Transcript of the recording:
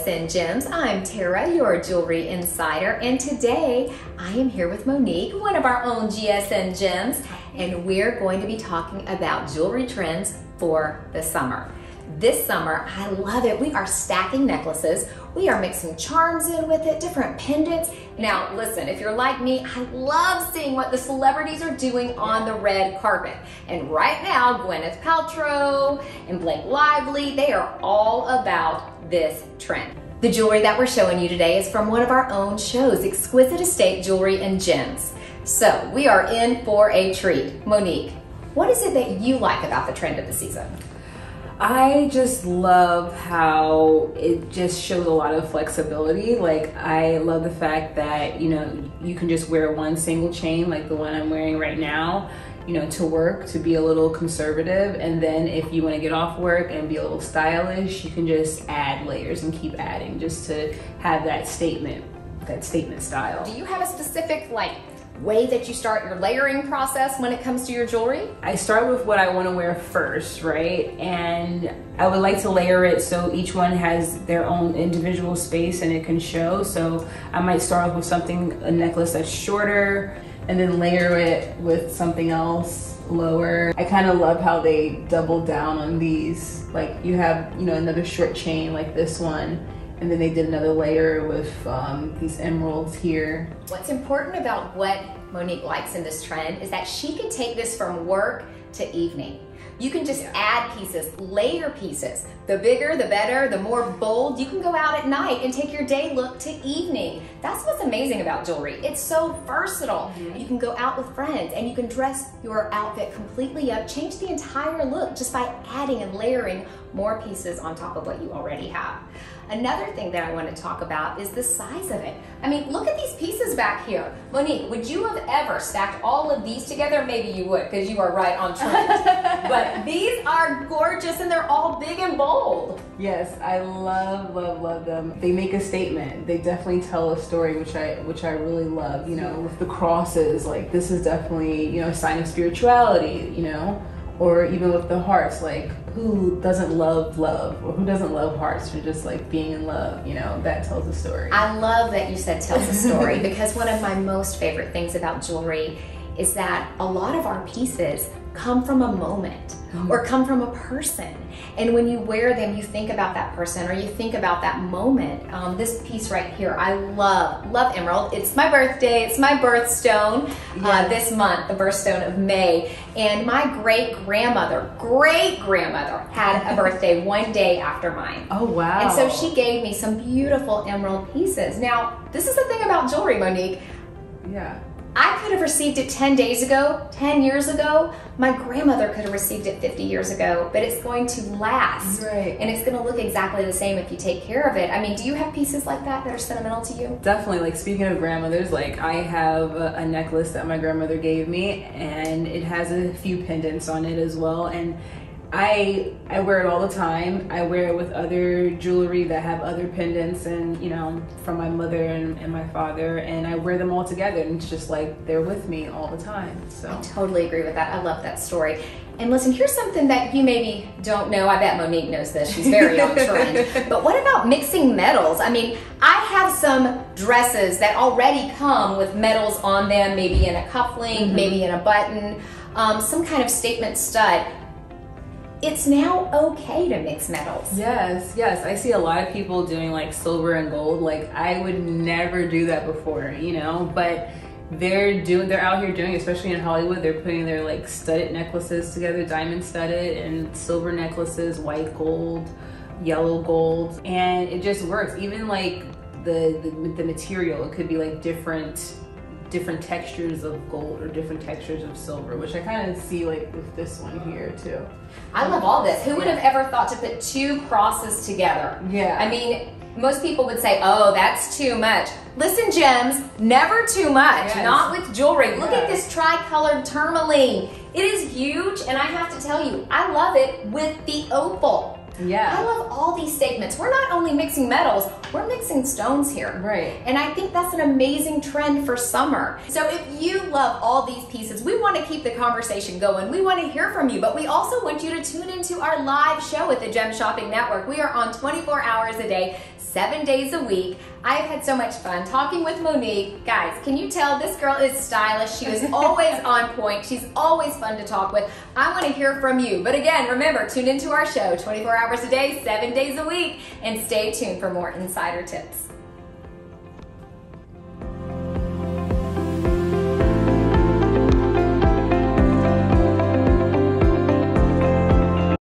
GSN Gems. I'm Tara, your jewelry insider, and today I am here with Monique, one of our own GSN Gems, and we're going to be talking about jewelry trends for the summer. This summer, I love it. We are stacking necklaces. We are mixing charms in with it, different pendants. Now, listen, if you're like me, I love seeing what the celebrities are doing on the red carpet. And right now, Gwyneth Paltrow and Blake Lively, they are all about this trend. The jewelry that we're showing you today is from one of our own shows, Exquisite Estate Jewelry and Gems. So we are in for a treat. Monique, what is it that you like about the trend of the season? I just love how it just shows a lot of flexibility. Like I love the fact that, you know, you can just wear one single chain like the one I'm wearing right now, you know, to work, to be a little conservative. And then if you want to get off work and be a little stylish, you can just add layers and keep adding just to have that statement, that statement style. Do you have a specific like way that you start your layering process when it comes to your jewelry? I start with what I want to wear first, right? And I would like to layer it so each one has their own individual space and it can show. So I might start off with something, a necklace that's shorter, and then layer it with something else lower. I kind of love how they double down on these. Like you have, you know, another short chain like this one and then they did another layer with um, these emeralds here. What's important about what Monique likes in this trend is that she can take this from work to evening. You can just yeah. add pieces, layer pieces. The bigger, the better, the more bold. You can go out at night and take your day look to evening. That's what's amazing about jewelry. It's so versatile. Mm -hmm. You can go out with friends and you can dress your outfit completely up, change the entire look just by adding and layering more pieces on top of what you already have. Another thing that I want to talk about is the size of it. I mean, look at these pieces back here. Monique, would you have ever stacked all of these together? Maybe you would, because you are right on trend. but these are gorgeous and they're all big and bold. Yes, I love, love, love them. They make a statement. They definitely tell a story, which I which I really love. You know, with the crosses, like this is definitely, you know, a sign of spirituality, you know or even with the hearts like who doesn't love love or who doesn't love hearts for just like being in love you know that tells a story i love that you said tells a story because one of my most favorite things about jewelry is that a lot of our pieces come from a moment mm-hmm. or come from a person. And when you wear them, you think about that person or you think about that moment. Um, this piece right here, I love, love emerald. It's my birthday, it's my birthstone yes. uh, this month, the birthstone of May. And my great grandmother, great grandmother, had a birthday one day after mine. Oh, wow. And so she gave me some beautiful emerald pieces. Now, this is the thing about jewelry, Monique. Yeah I could have received it 10 days ago, 10 years ago. My grandmother could have received it 50 years ago, but it's going to last. Right. And it's going to look exactly the same if you take care of it. I mean, do you have pieces like that that are sentimental to you? Definitely. Like, speaking of grandmothers, like, I have a, a necklace that my grandmother gave me, and it has a few pendants on it as well. And I I wear it all the time. I wear it with other jewelry that have other pendants and you know from my mother and, and my father and I wear them all together and it's just like they're with me all the time. So I totally agree with that. I love that story. And listen, here's something that you maybe don't know. I bet Monique knows this. She's very on trend. But what about mixing metals? I mean, I have some dresses that already come with metals on them, maybe in a cufflink, mm -hmm. maybe in a button, um, some kind of statement stud it's now okay to mix metals. Yes, yes. I see a lot of people doing like silver and gold. Like I would never do that before, you know, but they're doing they're out here doing especially in hollywood they're putting their like studded necklaces together diamond studded and silver necklaces white gold yellow gold and it just works even like the the, the material it could be like different different textures of gold or different textures of silver, which I kind of see like with this one here too. I love all this. Who would have ever thought to put two crosses together? Yeah. I mean, most people would say, oh, that's too much. Listen, gems, never too much, yes. not with jewelry. Yes. Look at this tri-colored tourmaline. It is huge, and I have to tell you, I love it with the opal. Yeah. I love all these statements. We're not only mixing metals, we're mixing stones here. Right. And I think that's an amazing trend for summer. So if you love all these pieces, we want to keep the conversation going. We want to hear from you, but we also want you to tune into our live show at the Gem Shopping Network. We are on 24 hours a day, seven days a week. I've had so much fun talking with Monique. Guys, can you tell this girl is stylish? She is always on point. She's always fun to talk with. I want to hear from you. But again, remember, tune into our show 24 hours a day, seven days a week, and stay tuned for more insider tips.